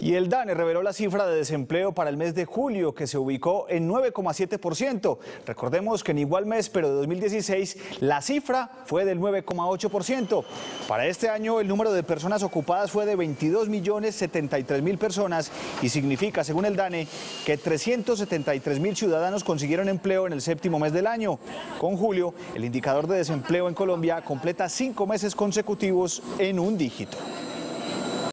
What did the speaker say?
Y el DANE reveló la cifra de desempleo para el mes de julio, que se ubicó en 9,7%. Recordemos que en igual mes, pero de 2016, la cifra fue del 9,8%. Para este año, el número de personas ocupadas fue de 22 mil personas y significa, según el DANE, que 373 ciudadanos consiguieron empleo en el séptimo mes del año. Con julio, el indicador de desempleo en Colombia completa cinco meses consecutivos en un dígito.